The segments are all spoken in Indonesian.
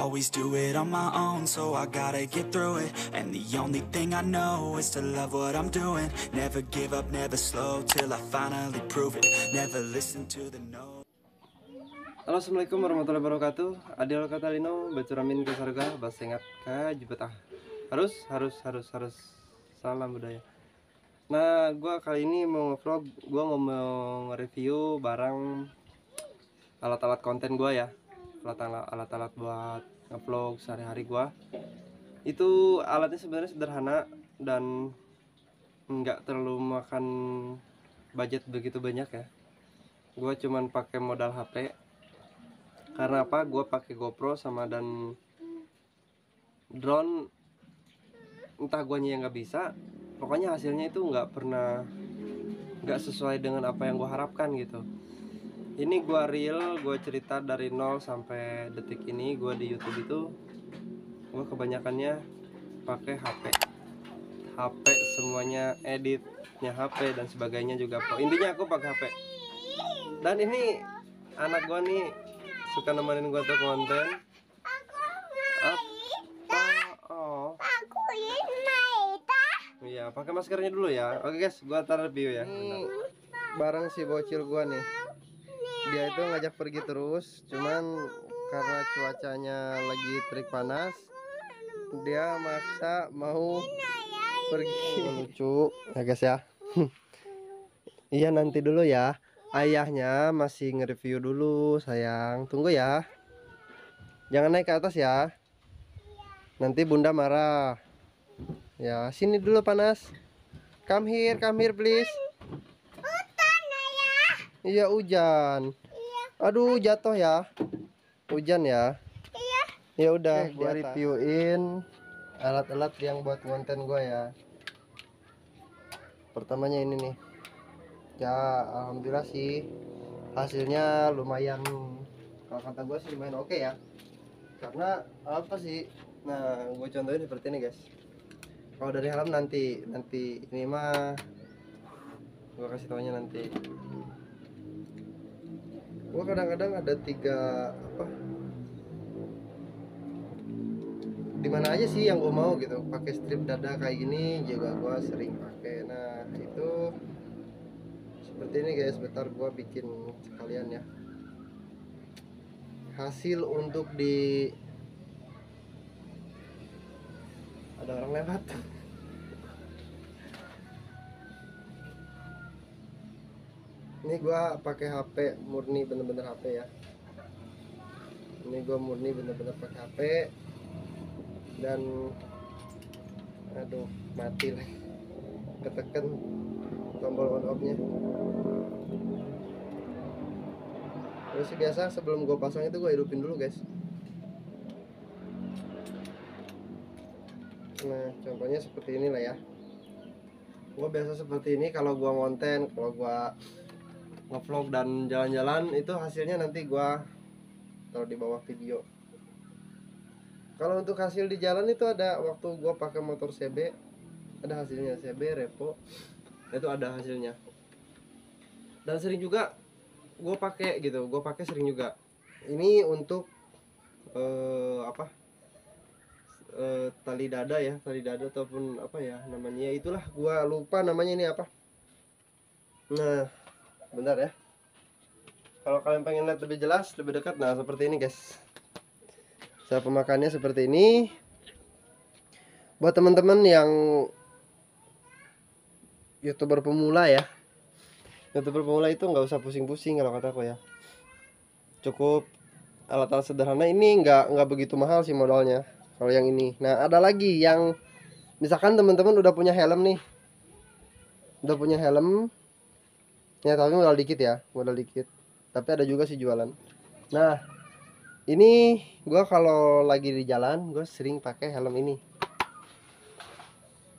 always do it on my own, so I gotta get through it. And the only thing I know is to love what I'm doing. Never give up, never slow till I finally prove it. Never listen to the no. Halo assalamualaikum warahmatullahi wabarakatuh Adil Katalino Bacuramin ke sarga Bahasa ingat ka jepetah Harus harus harus harus Salam budaya Nah gua kali ini mau nge-vlog Gua mau nge-review barang Alat-alat konten gua ya alat-alat buat nge-vlog sehari-hari gua. Itu alatnya sebenarnya sederhana Dan nggak terlalu makan budget begitu banyak ya. Gua cuman pakai modal HP karena apa? Gue pakai GoPro sama dan drone entah guanya yang nggak bisa pokoknya hasilnya itu nggak pernah nggak sesuai dengan apa yang gue harapkan gitu ini gue real gue cerita dari nol sampai detik ini gue di YouTube itu gue kebanyakannya pakai HP HP semuanya editnya HP dan sebagainya juga. Intinya aku pakai HP dan ini anak gue nih suka nemenin gua tuh konten. Apa oh iya pakai maskernya dulu ya. Oke guys gua tar review ya. Ini bareng si bocil gua nih dia itu ngajak pergi terus cuman karena cuacanya lagi terik panas dia maksa mau pergi. Lucu ya guys ya. Iya nanti dulu ya. Ayahnya masih nge-review dulu sayang. Tunggu ya. Jangan naik ke atas ya. Nanti bunda marah. Ya sini dulu panas. Come here come here please iya hujan. Aduh jatuh ya. Hujan ya. Ya udah gua reviewin alat-alat yang buat konten gua ya. Pertamanya ini nih. Ya alhamdulillah sih. Hasilnya lumayan. Kalau kata gue sih lumayan oke ya. Karena apa sih? Nah gue contohin seperti ini guys. Kalau dari helm nanti nanti ini mah gue kasih taunya nanti gue kadang-kadang ada tiga apa? Di mana aja sih yang gue mau gitu. Pakai strip dada kayak gini juga gue sering pakai. Nah itu seperti ini guys bentar gua bikin sekalian ya. Hasil untuk di ada orang lewat ini gua pakai HP murni bener-bener HP ya. Ini gua murni bener-bener pakai HP dan aduh mati lah ketekan tombol on off nya terus biasa sebelum gue pasang itu gue hidupin dulu guys. Nah contohnya seperti inilah ya. Gue biasa seperti ini kalau gue konten kalau gue ngevlog dan jalan-jalan itu hasilnya nanti gue taruh di bawah video. Kalau untuk hasil di jalan itu ada waktu gue pakai motor CB ada hasilnya CB repo itu ada hasilnya. Dan sering juga gue pakai gitu gue pakai sering juga. Ini untuk eh, apa? Eh, tali dada ya tali dada ataupun apa ya namanya ya itulah gue lupa namanya ini apa. Nah bentar ya. Kalau kalian pengen lihat lebih jelas lebih dekat nah seperti ini guys. Saya pemakannya seperti ini. Buat teman-teman yang youtuber pemula ya. Youtuber pemula itu nggak usah pusing-pusing kalau kataku ya. Cukup alat-alat sederhana. Ini nggak nggak begitu mahal sih modalnya kalau yang ini. Nah ada lagi yang misalkan teman-teman udah punya helm nih. Udah punya helm ya tapi modal dikit ya modal dikit. Tapi ada juga sih jualan. Nah ini gua kalau lagi di jalan gue sering pakai helm ini.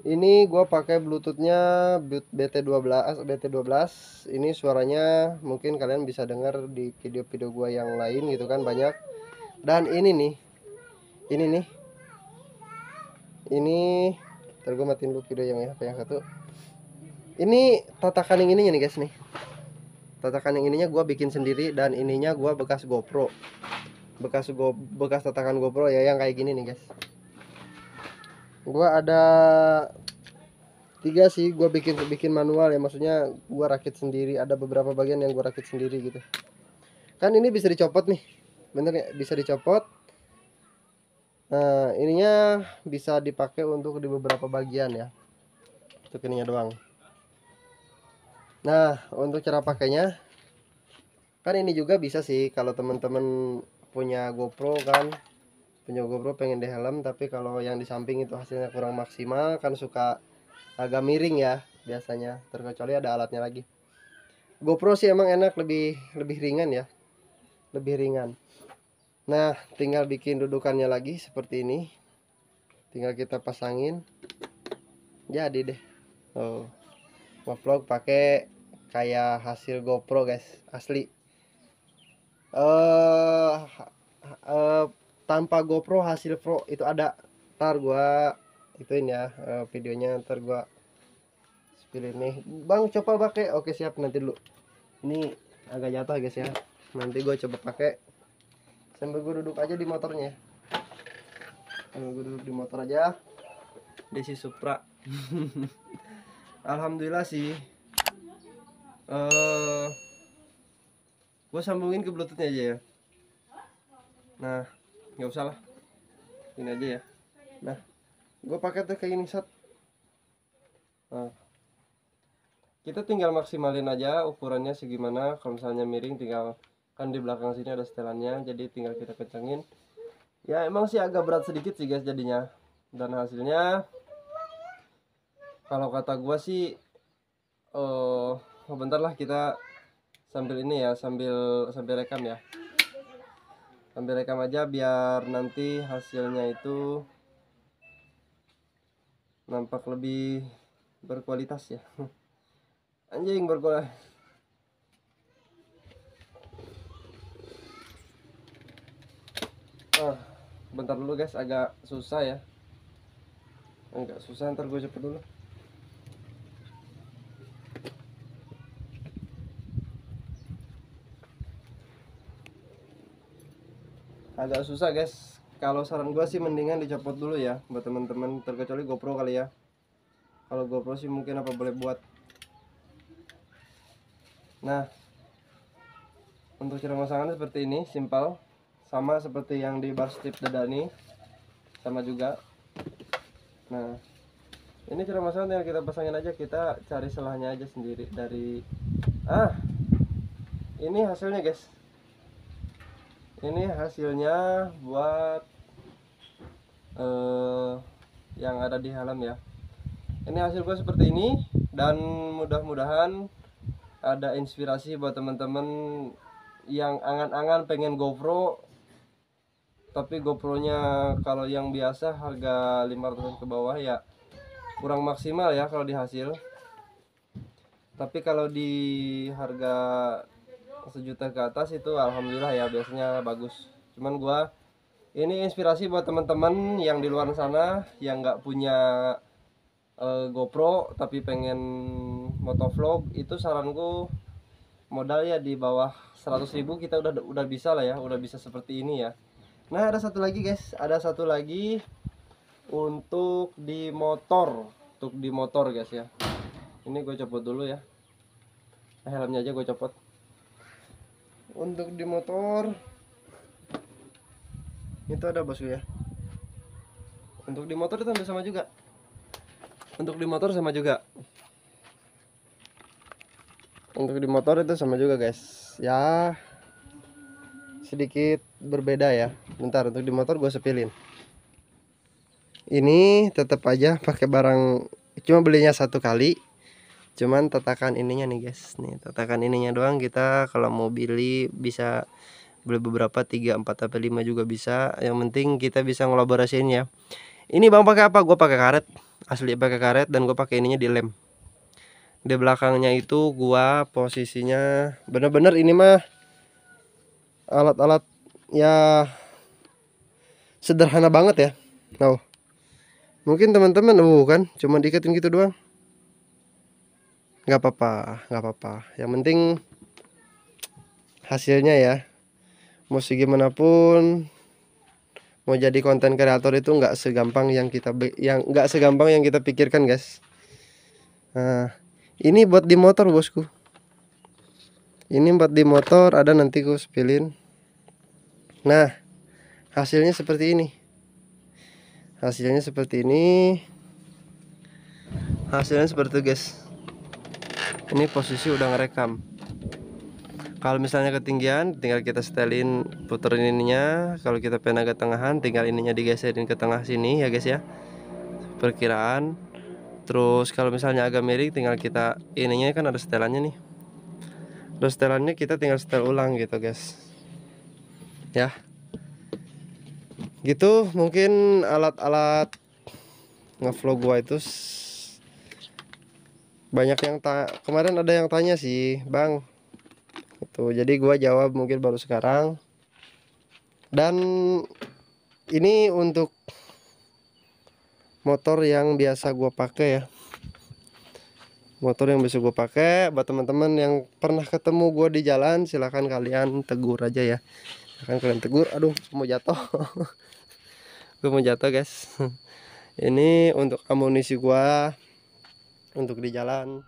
Ini gua pakai bluetoothnya BT12 BT12 ini suaranya mungkin kalian bisa dengar di video-video gua yang lain gitu kan banyak. Dan ini nih ini nih. Ini ntar gue matiin dulu video yang apa yang satu ini tatakan yang ininya nih guys nih. Tatakan yang ininya gua bikin sendiri dan ininya gua bekas GoPro. Bekas go bekas tatakan GoPro ya yang kayak gini nih guys. Gua ada tiga sih gua bikin bikin manual ya. Maksudnya gua rakit sendiri. Ada beberapa bagian yang gua rakit sendiri gitu. Kan ini bisa dicopot nih. Bener ya? Bisa dicopot. Nah ininya bisa dipakai untuk di beberapa bagian ya. Untuk ininya doang nah untuk cara pakainya kan ini juga bisa sih kalau teman-teman punya GoPro kan. Punya GoPro pengen di helm tapi kalau yang di samping itu hasilnya kurang maksimal kan suka agak miring ya biasanya. Terkecuali ada alatnya lagi. GoPro sih emang enak lebih lebih ringan ya. Lebih ringan. Nah tinggal bikin dudukannya lagi seperti ini. Tinggal kita pasangin. Jadi deh. Oh vlog pakai kayak hasil GoPro guys. Asli. Eh uh, tanpa GoPro hasil Pro itu ada. Ntar gua ituin ya uh, videonya. Ntar gua pilih nih Bang coba pakai oke siap. Nanti dulu. Ini agak jatuh guys ya. Nanti gue coba pakai sambil gue duduk aja di motornya. Sambil gue duduk di motor aja. Desi Supra Alhamdulillah sih. Uh, gue sambungin ke bluetoothnya aja ya. Nah nggak usah lah. Ini aja ya. Nah gue pakai tuh kayak ini set nah kita tinggal maksimalin aja ukurannya segimana. Kalau misalnya miring tinggal kan di belakang sini ada setelannya jadi tinggal kita kencengin. Ya emang sih agak berat sedikit sih guys jadinya. Dan hasilnya kalau kata gua sih uh, bentar lah kita sambil ini ya sambil sambil rekam ya. Sambil rekam aja biar nanti hasilnya itu nampak lebih berkualitas ya. Anjing bergula ah bentar dulu guys agak susah ya. Enggak susah ntar gue cepet dulu agak susah guys kalau saran gue sih mendingan dicopot dulu ya buat teman-teman terkecuali GoPro kali ya kalau GoPro sih mungkin apa boleh buat Nah, untuk cara pemasangannya seperti ini, simpel. Sama seperti yang di bar strip Dadani. Sama juga. Nah, ini cara yang kita pasangin aja, kita cari selahnya aja sendiri dari ah. Ini hasilnya, guys. Ini hasilnya buat eh yang ada di helm ya. Ini hasil gue seperti ini dan mudah-mudahan ada inspirasi buat teman-teman yang angan-angan pengen GoPro tapi GoPro-nya kalau yang biasa harga 500 ke bawah ya kurang maksimal ya kalau di hasil tapi kalau di harga sejuta ke atas itu alhamdulillah ya biasanya bagus. Cuman gua ini inspirasi buat teman-teman yang di luar sana yang nggak punya uh, GoPro tapi pengen motovlog itu saranku modal ya di bawah 100.000 kita udah udah bisa lah ya udah bisa seperti ini ya. Nah ada satu lagi guys. Ada satu lagi untuk di motor untuk di motor guys ya. Ini gue copot dulu ya. Helmnya aja gue copot untuk di motor. Itu ada bosku ya. Untuk di motor itu sama juga. Untuk di motor sama juga. Untuk di motor itu sama juga guys. Ya sedikit berbeda ya. Bentar untuk di motor gue sepilin. Ini tetap aja pakai barang cuma belinya satu kali cuman tatakan ininya nih guys. Nih tatakan ininya doang. Kita kalau mau beli bisa beli beberapa 3 4 atau 5 juga bisa. Yang penting kita bisa ngelaborasiin ya. Ini bang pakai apa? Gue pakai karet. Asli pakai karet dan gue pakai ininya di lem. Di belakangnya itu gua posisinya bener-bener ini mah alat-alat ya sederhana banget ya. Nah mungkin teman-teman uh kan cuma diiketin gitu doang nggak apa-apa nggak apa-apa. Yang penting hasilnya ya. Mau gimana pun mau jadi konten kreator itu nggak segampang yang kita yang nggak segampang yang kita pikirkan guys. Nah ini buat di motor bosku. Ini buat di motor ada nanti gue spilin nah hasilnya seperti ini. Hasilnya seperti ini. Hasilnya seperti itu guys ini posisi udah ngerekam. Kalau misalnya ketinggian tinggal kita setelin puterin ininya. Kalau kita pengen agak tengahan tinggal ininya digeserin ke tengah sini ya guys ya. Perkiraan. Terus kalau misalnya agak miring tinggal kita ininya kan ada setelannya nih. Terus setelannya kita tinggal setel ulang gitu guys. Ya. Gitu mungkin alat-alat ngevlog gua itu banyak yang tak kemarin ada yang tanya sih bang itu jadi gua jawab mungkin baru sekarang. Dan ini untuk motor yang biasa gua pakai ya. Motor yang bisa gue pakai buat teman-teman yang pernah ketemu gue di jalan silahkan kalian tegur aja ya. Silahkan kalian tegur. Aduh mau jatuh. Gue mau jatuh guys. Ini untuk amunisi gua untuk di jalan